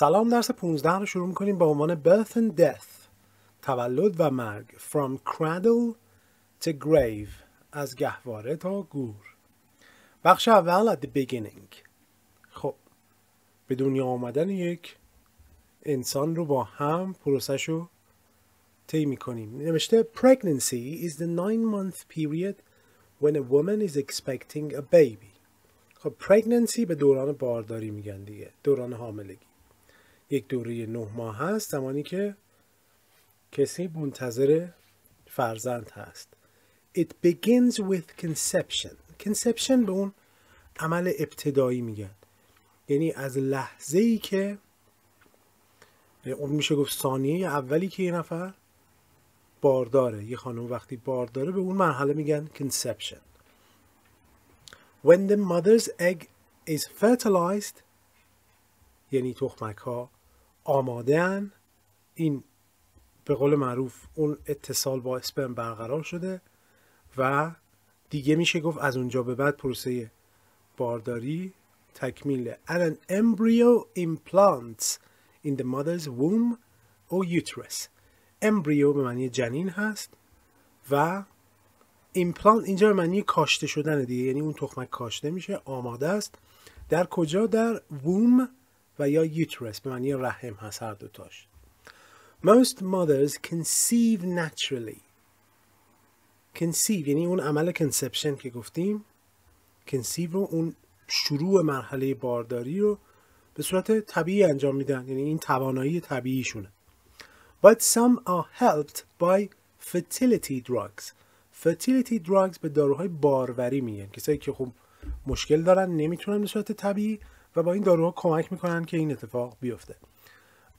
سلام درس 15 رو شروع می‌کنیم با عنوان birth and death تولد و مرگ from cradle to grave از گهواره تا گور. بخش اول at the beginning. خب به دنیا آمدن یک انسان رو با هم پروسش رو طی می‌کنیم. نوشته pregnancy is the nine month period when a woman is expecting a baby. خب pregnancy به دوران بارداری میگن دیگه دوران حاملگی. یک دوره نه ماه هست زمانی که کسی منتظر فرزند هست. It begins with conception. Conception به اون عمل ابتدایی میگن. یعنی از لحظه ای که اون میشه گفت ثانیه اولی که یه نفر بارداره. یه خانم وقتی بارداره به اون مرحله میگن conception. When the mother's egg is fertilized یعنی تخمک ها آمادن این به قول معروف اون اتصال با اسپرم برقرار شده و دیگه میشه گفت از اونجا به بعد پروسه بارداری تکمیله and an embryo implants in the mother's womb or uterus. embryo به معنی جنین هست و ایمپلانت اینجا به معنی کاشته شدن دیگه. یعنی اون تخمک کاشته میشه آماده است. در کجا؟ در ووم و یا یوترس به معنی رحم هست هر دوتاش. Most mothers conceive naturally. Conceive یعنی اون عمل conception که گفتیم. Conceive رو اون شروع مرحله بارداری رو به صورت طبیعی انجام میدن. یعنی این توانایی طبیعیشونه. But some are helped by fertility drugs. Fertility drugs به داروهای باروری میگن. کسایی که خب مشکل دارن نمی‌تونن به صورت طبیعی و با این داروها کمک می‌کنن که این اتفاق بیفته.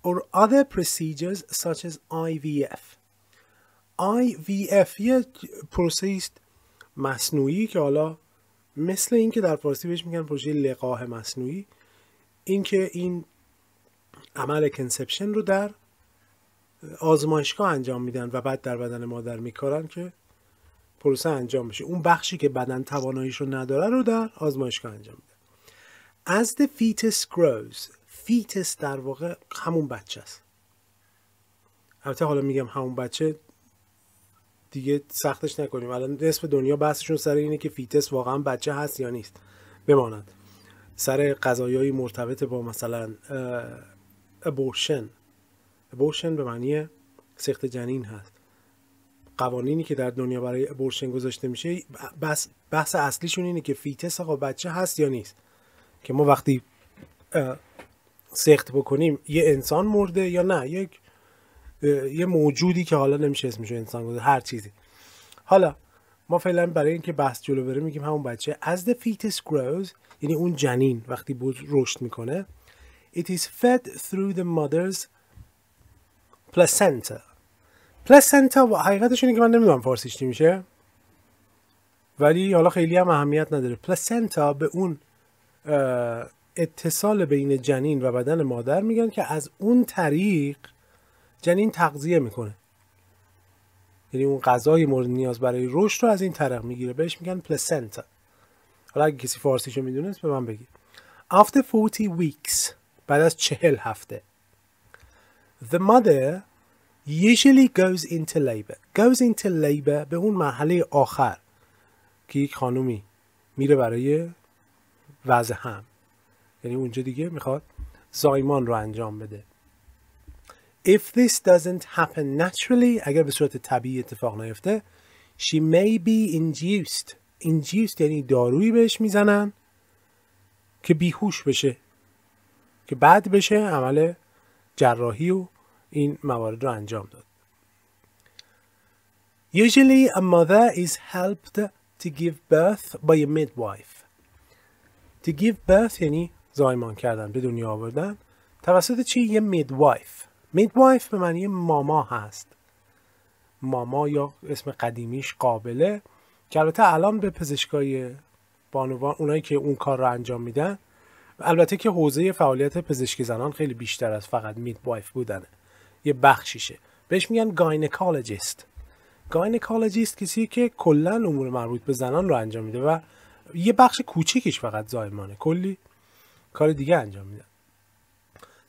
Or other procedures such as IVF IVF یه پروسه است مصنوعی که حالا مثل این که در فارسی بهش میگن پروژه لقاح مصنوعی اینکه این عمل conception رو در آزمایشگاه انجام میدن و بعد در بدن مادر میکارن که پروسه انجام بشه. اون بخشی که بدن تواناییش رو نداره رو در آزمایشگاه انجام As the fetus grows. Fetus در واقع همون بچه است. البته حالا میگم همون بچه دیگه سختش نکنیم. الان نصف دنیا بحثشون سر اینه که fetus واقعا بچه هست یا نیست. بماند. سر قضایایی مرتبط با مثلا ابورشن ابورشن به معنی سخت جنین هست. قوانینی که در دنیا برای ابورشن گذاشته میشه بس بحث اصلیشون اینه که فیتس آقا بچه هست یا نیست. که ما وقتی سخت بکنیم یه انسان مرده یا نه؟ یک یه موجودی که حالا نمیشه اسمشو انسان گذاشت هر چیزی. حالا ما فعلا برای اینکه بحث جلو بره میگیم همون بچه. As the fetus grows یعنی اون جنین وقتی بود رشد می‌کنه it is fed through the mother's placenta. Placenta حقیقتش اینه که من نمی‌دونم فارسیش چی میشه ولی حالا خیلی هم اهمیت نداره. Placenta به اون اتصال بین جنین و بدن مادر میگن که از اون طریق جنین تغذیه می‌کنه. یعنی اون غذای مورد نیاز برای رشد رو از این طریق می‌گیره. بهش میگن پلسنتا حالا اگه کسی فارسیشو می‌دونست به من بگی. After 40 weeks بعد از چهل هفته the mother usually goes into labor. Goes into labor به اون مرحله آخر که یک خانومی میره برای وضع هم. یعنی اونجا دیگه می‌خواد زایمان رو انجام بده. If this doesn't happen naturally اگر به صورت طبیعی اتفاق نیفته she may be induced. Induced یعنی دارویی بهش می‌زنن که بیهوش بشه. که بعد بشه عمل جراحی و این موارد رو انجام داد. Usually a mother is helped to give birth by a midwife. To give birth یعنی زایمان کردن به دنیا آوردن توسط چی؟ یه میدوایف میدوایف به معنی ماما هست. ماما یا اسم قدیمیش قابله که البته الان به پزشکای بانوان اونایی که اون کار رو انجام میدن البته که حوزه فعالیت پزشکی زنان خیلی بیشتر از فقط میدوایف بودنه. یه بخشیشه. بهش میگن gynecologist gynecologist کسی که کلا امور مربوط به زنان رو انجام میده و یه بخش کوچیکش فقط زایمانه. کلی کار دیگه انجام میدن.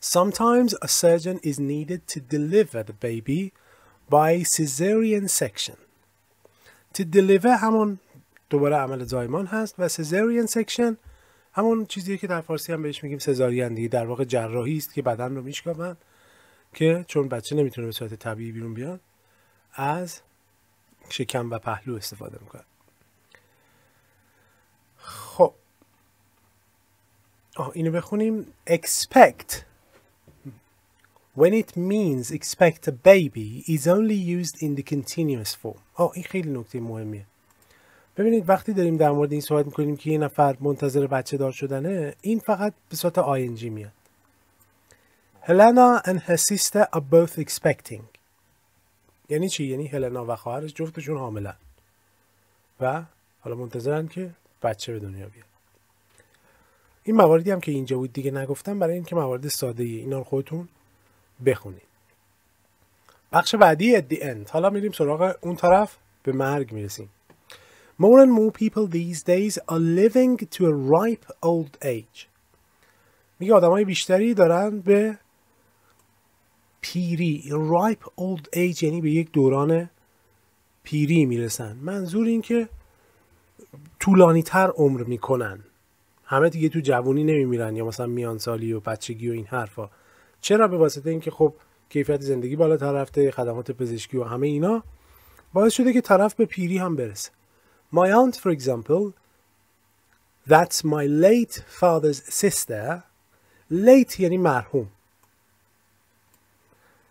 Sometimes a surgeon is needed to deliver the baby by cesarean section. To deliver همون دوباره عمل زایمان هست و cesarean section همون چیزیه که در فارسی هم بهش میگیم سزارین دیگه. در واقع جراحی است که بدن رو میشکافن که چون بچه نمی‌تونه به صورت طبیعی بیرون بیاد از شکم و پهلو استفاده می‌کنه خب. آه اینو بخونیم. Expect. When it means expect a baby is only used in the continuous form. آه این خیلی نکته مهمیه. ببینید وقتی داریم در مورد این صحبت می‌کنیم که یه نفر منتظر بچه دار شدنه این فقط به صورت ING میاد. Helena and her sister are both expecting. یعنی چی؟ یعنی هلنا و خواهرش جفتشون حاملن. و حالا منتظرن که بچه به دنیا بیاد. این مواردی هم که اینجا بود دیگه نگفتم برای اینکه موارد ساده ای اینا رو خودتون بخونید. بخش بعدی at the end. حالا میریم سراغ اون طرف به مرگ می‌رسیم. More and more people these days are living to a ripe old age. میگه آدم های بیشتری دارن به پیری ripe old age یعنی به یک دوران پیری می‌رسن. منظور این که طولانی تر عمر می‌کنن. همه دیگه تو جوونی نمیمیرن یا مثلا میان سالی و بچگی و این حرفا. چرا؟ به واسطه اینکه خب کیفیت زندگی بالاتر رفته خدمات پزشکی و همه اینا. باعث شده که طرف به پیری هم برسه. My aunt for example that's my late father's sister. Late یعنی مرحوم.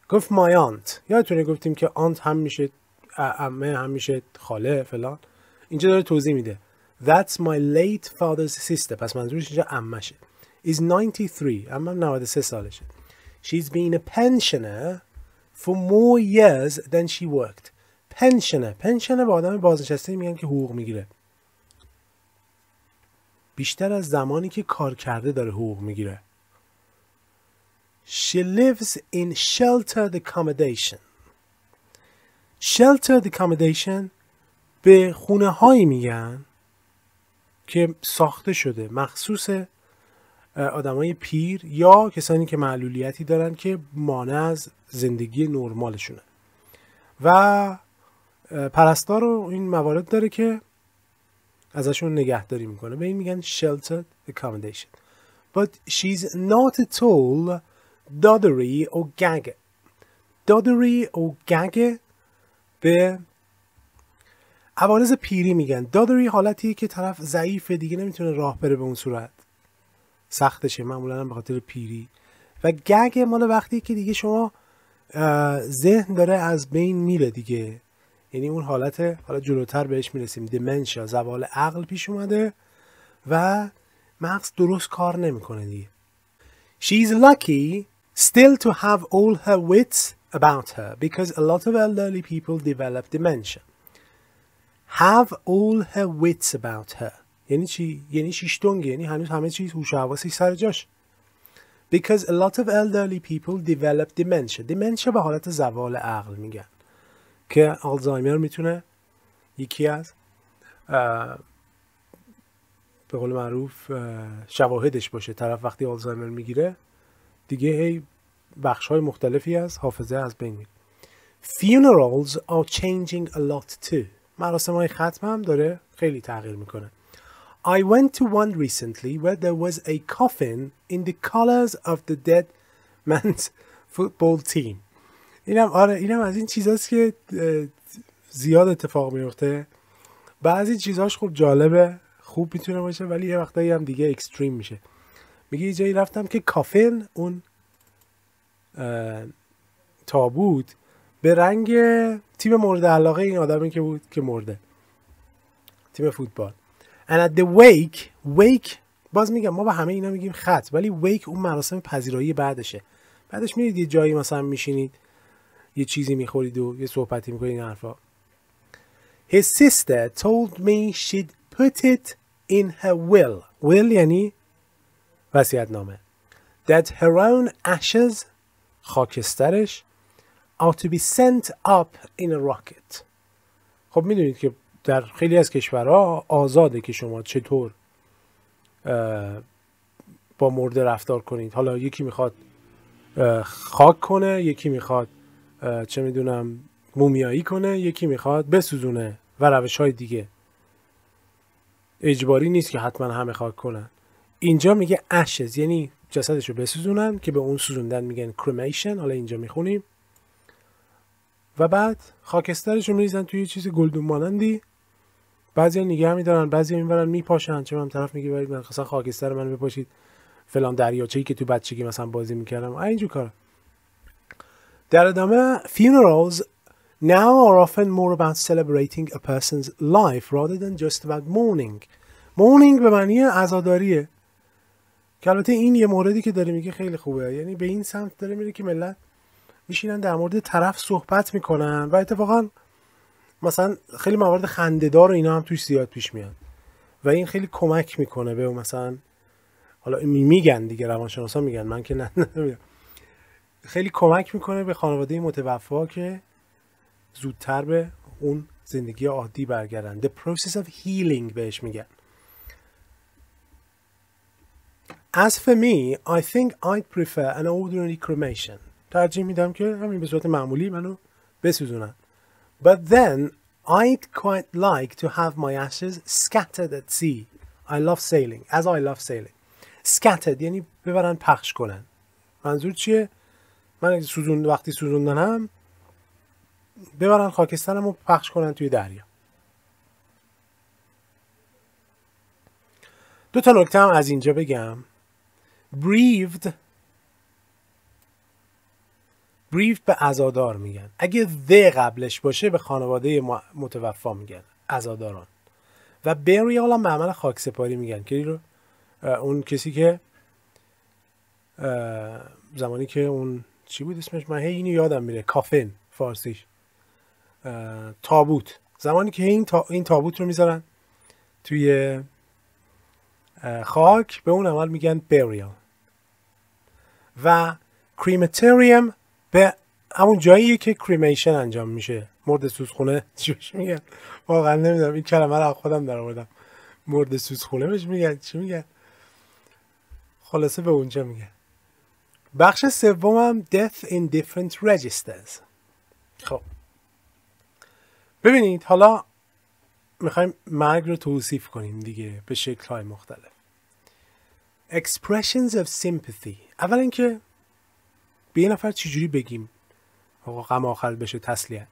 گفت my aunt. یادتونه گفتیم که آنت هم میشه امه هم میشه خاله فلان. اینجا داره توضیح میده. That's my late father's sister پس منظورش اینجا امشه is 93 اما 93 سالشه She's been a pensioner for more years than she worked pensioner pensioner به آدم بازنشسته میگن که حقوق می‌گیره بیشتر از زمانی که کار کرده داره حقوق می‌گیره She lives in sheltered accommodation. Sheltered accommodation به خونه هایی میگن که ساخته شده. مخصوص آدمای پیر یا کسانی که معلولیتی دارن که مانع از زندگی نرمالشونه. و پرستار رو این موارد داره که ازشون نگهداری می‌کنه. به این میگن sheltered accommodation. But she's not at all دادری او گگ دادری او گگ به عوارض پیری میگن. دادری حالتیه که طرف ضعیفه دیگه نمی‌تونه راه بره به اون صورت. سختشه معمولا به خاطر پیری. و گگ مال وقتی که دیگه شما ذهن داره از بین میره دیگه. یعنی اون حالت حالا جلوتر بهش می‌رسیم. دیمنشیا زوال عقل پیش اومده و مغز درست کار نمی‌کنه دیگه. She's lucky still to have all her wits about her because a lot of elderly people develop dementia. Have all her wits about her. یعنی چی؟ یعنی شیشتونگه یعنی هنوز همه چیز هوش حواسش سر جاش. Because a lot of elderly people develop dementia. dementia به حالت زوال عقل میگن. که آلزایمر می‌تونه یکی از به قول معروف شواهدش باشه طرف وقتی آلزایمر می‌گیره دیگه هی بخش های مختلفی از حافظه از بین میره Funerals are changing a lot too مراسم های ختم هم داره خیلی تغییر می‌کنه. I went to one recently where there was a coffin in the colors of the dead man's football team. اینم آره اینم از این چیزاست که زیاد اتفاق میفته بعضی چیزاش خوب جالبه خوب می‌تونه باشه ولی یه وقتایی هم دیگه اکستریم میشه. میگه یه جایی رفتم که کافن اون تابوت به رنگ تیم مورد علاقه این آدمی که بود که مرده. تیم فوتبال. And at the wake wake باز میگم ما به همه اینا میگیم خط ولی wake اون مراسم پذیرایی بعدشه. بعدش میرید یه جایی مثلا میشینید یه چیزی می‌خورید و یه صحبتی می‌کنید این حرفا. His sister told me she'd put it in her will. Will یعنی وسیعت نامه that her own ashes خاکسترش ought to be sent up in a rocket. خب می‌دونید که در خیلی از کشورها آزاده که شما چطور با مرده رفتار کنید. حالا یکی می‌خواد خاک کنه یکی می‌خواد چه می‌دونم مومیایی کنه یکی می‌خواد بسوزونه و روش های دیگه. اجباری نیست که حتما همه خاک کنن. اینجا میگه اشز یعنی جسدش رو بسوزونن که به اون سوزوندن میگن کرمیشن حالا اینجا می‌خونیم. و بعد خاکسترش رو میریزن توی چیز گلدون مانندی. بعضی نگه میدارن بعضی می‌برن میپاشن. چه هم طرف میگه برید مثلا خاکستر من بپاشید. فلان دریاچه‌ای که تو بچگی مثلا بازی می‌کردم. اینجور کار در ادامه funerals now are often more about celebrating a person's life rather than just about mourning. Mourning به معنی عزاداریه. که البته این یه موردی که داره میگه خیلی خوبه. یعنی به این سمت داره میره که ملت میشینن در مورد طرف صحبت می‌کنن و اتفاقا مثلا خیلی موارد خندهدار و اینا هم توش زیاد پیش میاد. و این خیلی کمک می‌کنه به مثلا حالا میگن دیگه روانشناسا میگن من که نه خیلی کمک می‌کنه به خانواده متوفا که زودتر به اون زندگی عادی برگردن. The process of healing بهش میگن. As for me, I think I'd prefer an ordinary cremation. ترجیح میدم که همین به صورت معمولی منو بسوزونن. But then I'd quite like to have my ashes scattered at sea. I love sailing. As I love sailing. Scattered یعنی ببرن پخش کنن. منظور چیه؟ من سوزون وقتی سوزوندنم ببرن خاکسترم رو پخش کنن توی دریا. دو تا نکته هم از اینجا بگم. breathed بریف به ازادار میگن. اگه د قبلش باشه به خانواده متوفا میگن ازاداران و بریال هم به عمل خاکسپاری میگن. که رو؟ اون کسی که زمانی که اون چی بود اسمش؟ من هی اینو یادم میره. کافن فارسیش. تابوت. زمانی که این, تا... این تابوت رو می‌ذارن توی خاک به اون عمل میگن بریال و کریمتریوم به همون جاییه که کریمیشن انجام میشه. مرد سوزخونه. چی میگن؟ واقعا نمی‌دونم. این کلمه رو خودم در آوردم مرد سوزخونه بهش میگن. چی میگن؟ خلاصه به اونجا میگن. بخش سومم death in different registers. خب. ببینید حالا می‌خوایم مرگ رو توصیف کنیم دیگه به شکل های مختلف. Expressions of sympathy. اول اینکه به یه نفر چجوری بگیم آقا غم آخر بشه تسلیت.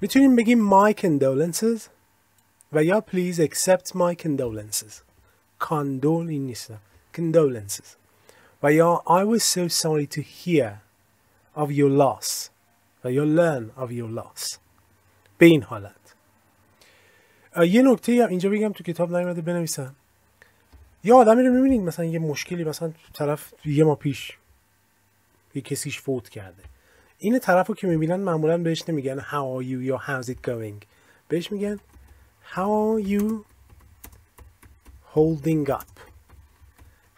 می‌تونیم بگیم my condolences و یا please accept my condolences. کاندول این نیستم condolences. و یا I was so sorry to hear of your loss و یا learn of your loss. به این حالت. یه نکته اینجا بگم تو کتاب نیومده بنویسم. یه آدمی رو می‌بینید مثلا یه مشکلی مثلا طرف یه ما پیش یه کسیش فوت کرده. این طرف رو که می‌بینن معمولا بهش نمیگن how are you یا how's it going. بهش میگن how are you holding up.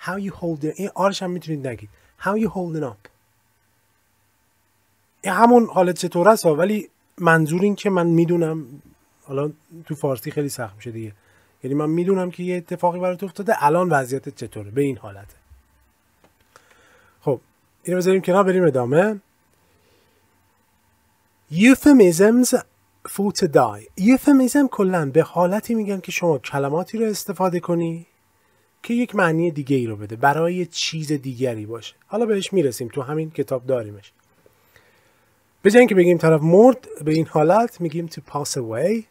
How you holding این آرش هم می‌تونید نگید. How you holding up. این همون حالت چطور است؟ ولی منظور این که من می‌دونم حالا تو فارسی خیلی سخت میشه دیگه. یعنی من می‌دونم که یه اتفاقی برات افتاده الان وضعیت چطوره؟ به این حالته. اینو بذاریم کنار بریم ادامه. For to die. Euphemism کلا به حالتی میگن که شما کلماتی رو استفاده کنی که یک معنی دیگه ای رو بده برای چیز دیگری باشه. حالا بهش می‌رسیم تو همین کتاب داریمش. به که بگیم طرف مرد به این حالت میگیم to pass away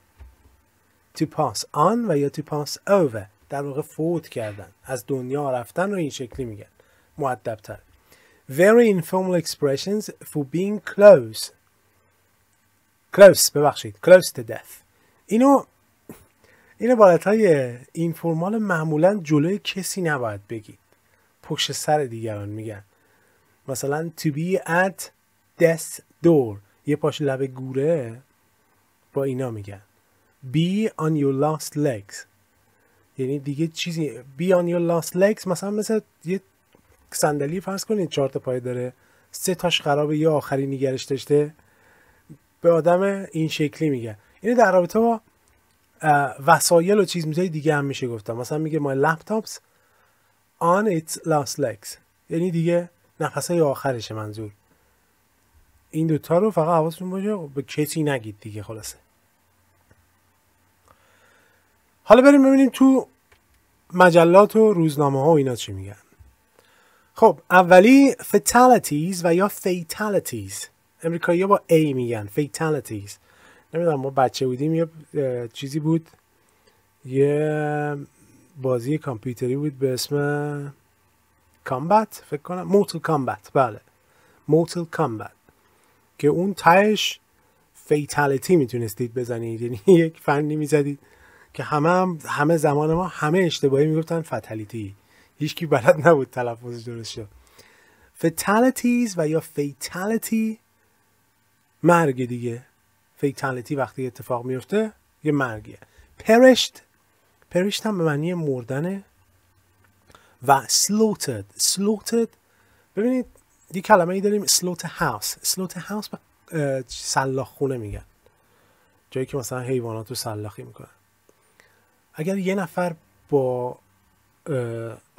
to pass on و یا to pass over. در واقع فوت کردن از دنیا رفتن رو این شکلی میگن. معدبتر very informal expressions for being close. Close ببخشید. Close to death. اینو این بالت های اینفورمال معمولا جلوی کسی نباید بگید. پشت سر دیگران میگن. مثلا to be at death door. یه پاش لب گوره با اینا میگن. Be on your last legs. یعنی دیگه چیزی be on your last legs مثلا مثل یه صندلی فرض کنید چهار تا پای داره. سه تاش خرابه یا آخری نگرش داشته. به آدم این شکلی میگه. اینه در رابطه با وسایل و چیز میزای دیگه هم میشه گفتم. مثلا میگه my laptops on its last legs. یعنی دیگه نفسهای آخرشه منظور. این دوتا رو فقط حواستون باشه به کسی نگید دیگه خلاصه. حالا بریم ببینیم تو مجلات و روزنامه ها و اینا چی میگن. خب اولی fatalities و یا fatalities. امریکایی با A میگن fatalities. نمی‌دونم ما بچه بودیم یه چیزی بود. یه بازی کامپیوتری بود به اسم کامبت فکر کنم. موتل کامبت بله. موتل کامبت که اون تهش فیتالیتی می‌تونستید بزنید. یعنی یک فنی می‌زدید که همه هم همه زمان ما همه اشتباهی می‌گفتن فتالیتی هیچکی بلد نبود تلفظش درست شد fatalities و یا fatality مرگ دیگه. fatality وقتی اتفاق میفته یه مرگیه. perished perished هم به معنی مردنه. و slaughtered slaughtered. ببینید یه کلمه ای داریم slaughter house slaughter house به سلاخ خونه میگن. جایی که مثلا حیوانات رو سلاخی می‌کنن. اگر یه نفر با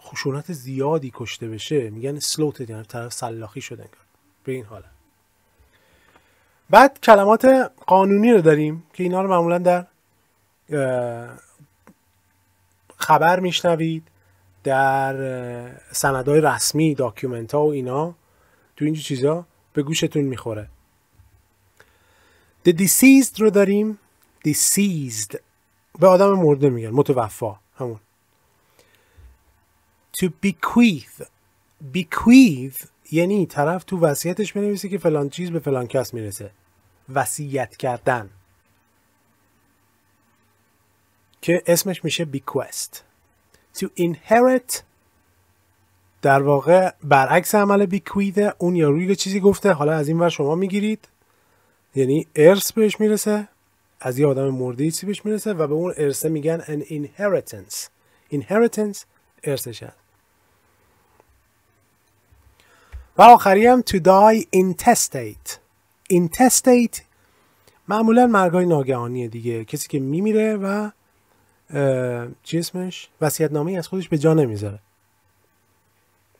خشونت زیادی کشته بشه میگن سلوتد یعنی طرف سلاخی شده به این حاله. بعد کلمات قانونی رو داریم که اینا رو معمولا در خبر میشنوید در سندهای رسمی داکیومنت ها و اینا. تو اینجور چیزا به گوشتون می‌خوره. The deceased رو داریم. Deceased. به آدم مرده میگن متوفا همون. To bequeath. Bequeath یعنی طرف تو وصیتش بنویسه که فلان چیز به فلان کس می‌رسه. وصیت کردن. که اسمش میشه bequest. To inherit در واقع برعکس عمل بیکویده اون یاروی چیزی گفته حالا از این ور شما می‌گیرید. یعنی ارث بهش می‌رسه از یه آدم مرده چیزی بهش می‌رسه و به اون ارثه میگن an inheritance. Inheritance ارثش هست و آخری هم to die intestate. Intestate معمولا مرگای ناگهانیه دیگه. کسی که میمیره و چی اسمش وصیت نامه از خودش به جا نمی‌ذاره.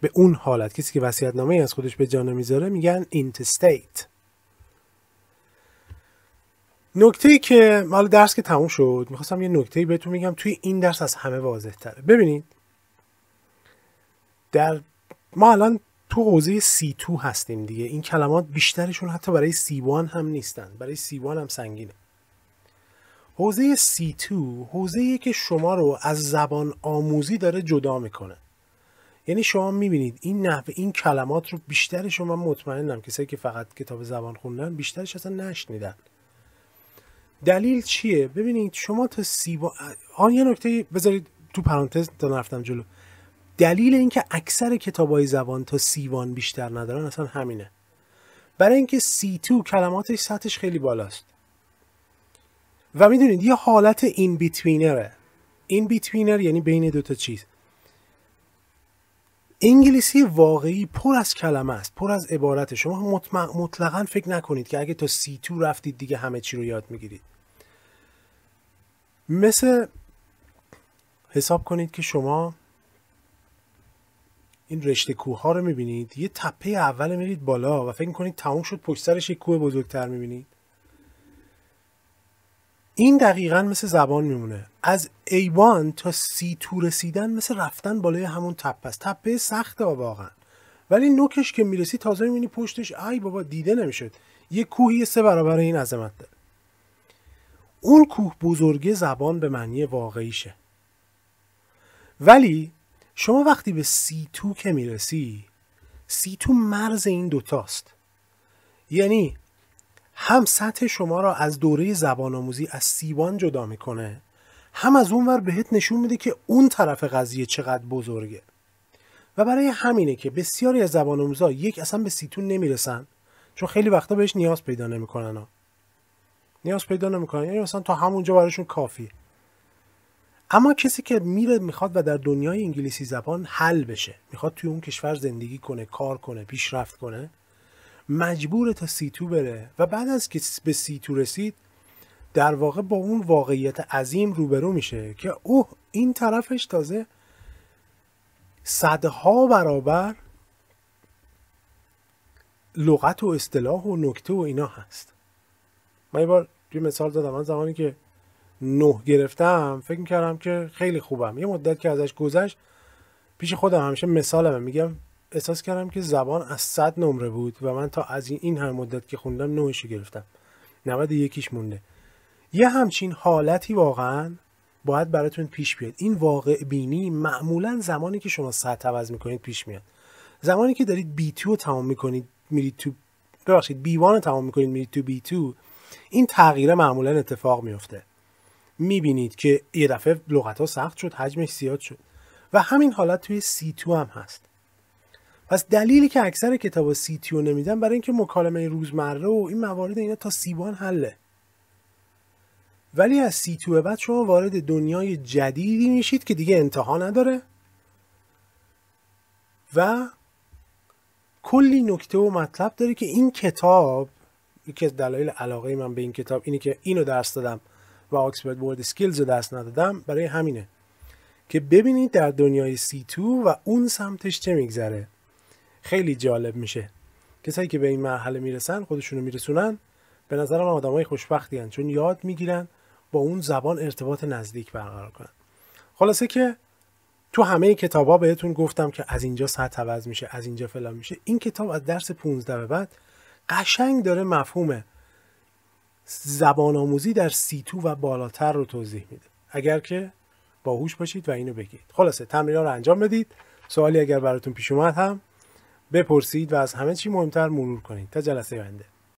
به اون حالت. کسی که وصیت نامه از خودش به جا نمی‌ذاره میگن intestate. نکته ای که مال درس که تموم شد می‌خواستم یه نکته ای بهتون میگم توی این درس از همه واضح تره ببینید در ما الان تو حوزه C2 هستیم دیگه. این کلمات بیشترشون حتی برای C1 هم نیستن. برای C1 هم سنگینه. حوزه C2 حوزه که شما رو از زبان آموزی داره جدا می‌کنه. یعنی شما می‌بینید این نحوه این کلمات رو بیشتر شما مطمئنم کسایی که فقط کتاب زبان خوندن بیشترش اصلا نشنیدن دلیل چیه؟ ببینید شما تا سیبا آن یه نکته بذارید تو پرانتز تا نرفتم جلو. دلیل اینکه اکثر کتاب های زبان تا سیوان بیشتر ندارن اصلا همینه. برای اینکه سی تو کلماتش سطحش خیلی بالاست. و می‌دونید یه حالت این بیتوینره این بیتوینر یعنی بین دوتا چیز. انگلیسی واقعی پر از کلمه است پر از عبارت شما مطلقا فکر نکنید که اگه تا سی تو رفتید دیگه همه چی رو یاد می‌گیرید. مثل حساب کنید که شما این رشته کوه ها رو می‌بینید؟ یه تپه اول میرید بالا و فکر کنید تموم شد پشت سرش یک کوه بزرگتر می‌بینید. این دقیقا مثل زبان میمونه. از ایوان تا سی تو رسیدن مثل رفتن بالای همون تپه است. تپه سخته واقعا. ولی نوکش که می‌رسی تازه می‌بینی پشتش ای بابا دیده نمی‌شد. یه کوهی سه برابر این عظمت داره. اون کوه بزرگی زبان به معنی واقعیشه. ولی شما وقتی به سی تو که می‌رسی سی تو مرز این دوتاست یعنی هم سطح شما را از دوره زبان آموزی از سیوان جدا می‌کنه هم از اون ور بهت نشون میده که اون طرف قضیه چقدر بزرگه. و برای همینه که بسیاری از زبان آموزا یک اصلا به سیتون نمی‌رسن چون خیلی وقتا بهش نیاز پیدا نمی‌کنن. نیاز پیدا نمی‌کنن. یعنی مثلا تا همونجا براشون کافیه. اما کسی که میره می‌خواد و در دنیای انگلیسی زبان حل بشه می‌خواد توی اون کشور زندگی کنه کار کنه پیشرفت کنه مجبور تا سی تو بره و بعد از که به سی تو رسید در واقع با اون واقعیت عظیم روبرو میشه که اوه این طرفش تازه صدها برابر لغت و اصطلاح و نکته و اینا هست. من یه بار یه مثال دادم من زمانی که نه گرفتم فکر می‌کردم که خیلی خوبم. یه مدت که ازش گذشت پیش خودم همیشه مثالم میگم احساس کردم که زبان از صد نمره بود و من تا از این این هم مدت که خوندم نوشی گرفتم. 90 یکیش مونده. یه همچین حالتی واقعا باید براتون پیش بیاد. این واقع بینی معمولا زمانی که شما سطح عوض می‌کنید پیش میاد. زمانی که دارید بی تو تمام می‌کنید میرید تو ببخشید بی رو تمام می‌کنید میرید تو بی تو این تغییر معمولا اتفاق میفته می‌بینید که یه دفعه لغت ها سخت شد حجمش زیاد شد. و همین حالت توی سی تو هم هست. پس دلیلی که اکثر کتاب سی تو نمیدن برای اینکه مکالمه روزمره و این موارد اینا تا سیبان حله. ولی از C2 بعد شما وارد دنیای جدیدی میشید که دیگه انتها نداره. و کلی نکته و مطلب داره که این کتاب یکی از دلایل علاقه من به این کتاب اینه که اینو درس دادم. و Oxford Word Skills رو درس ندادم برای همینه. که ببینید در دنیای C2 و اون سمتش چه میگذره. خیلی جالب میشه. کسایی که به این مرحله می‌رسن خودشونو میرسونن. به نظرم آدمای خوشبختی هن چون یاد می‌گیرن با اون زبان ارتباط نزدیک برقرار کنن. خلاصه که تو همه کتاب ها بهتون گفتم که از اینجا سطح عوض میشه از اینجا فلان میشه. این کتاب از درس 15 به بعد قشنگ داره مفهوم زبان آموزی در سیتو و بالاتر رو توضیح میده. اگر که باهوش باشید و اینو بگید. خلاصه تمرین رو انجام بدید. سوالی اگر براتون پیش اومد هم بپرسید و از همه چی مهمتر مرور کنید. تا جلسه آینده.